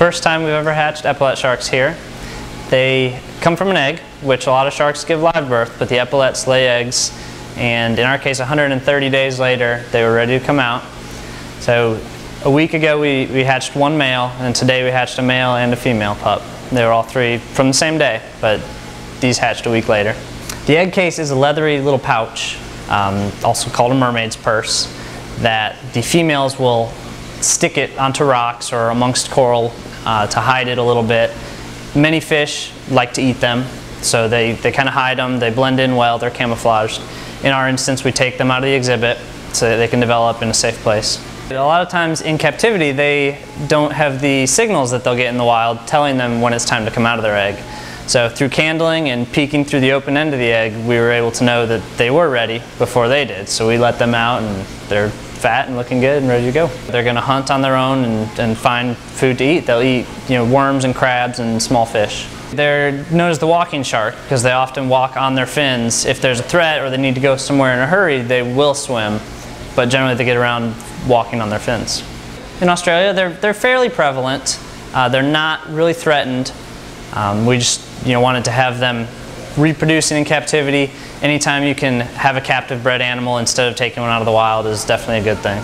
First time we've ever hatched epaulet sharks here. They come from an egg, which a lot of sharks give live birth, but the epaulets lay eggs. And in our case, 130 days later, they were ready to come out. So a week ago, we, we hatched one male, and today we hatched a male and a female pup. They were all three from the same day, but these hatched a week later. The egg case is a leathery little pouch, um, also called a mermaid's purse, that the females will stick it onto rocks or amongst coral uh, to hide it a little bit. Many fish like to eat them, so they, they kind of hide them, they blend in well, they're camouflaged. In our instance, we take them out of the exhibit so that they can develop in a safe place. A lot of times in captivity, they don't have the signals that they'll get in the wild telling them when it's time to come out of their egg. So through candling and peeking through the open end of the egg, we were able to know that they were ready before they did. So we let them out and they're fat and looking good and ready to go. They're going to hunt on their own and, and find food to eat. They'll eat you know, worms and crabs and small fish. They're known as the walking shark because they often walk on their fins. If there's a threat or they need to go somewhere in a hurry, they will swim, but generally they get around walking on their fins. In Australia, they're, they're fairly prevalent. Uh, they're not really threatened. Um, we just you know, wanted to have them reproducing in captivity anytime you can have a captive bred animal instead of taking one out of the wild is definitely a good thing.